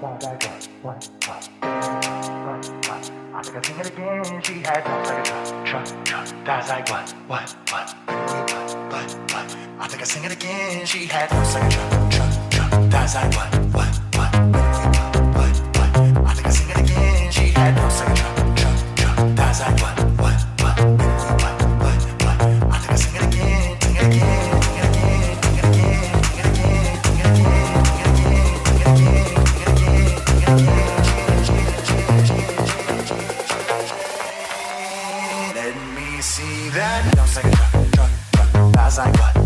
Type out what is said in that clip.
what, what, what, what. I think I sing it again. She had no second try, try, try. That's like what, what, what, what, what, what. I think I sing it again. She had no second try, try, try. That's like what, what, what, that. Bounce like a truck, truck, truck. as I what?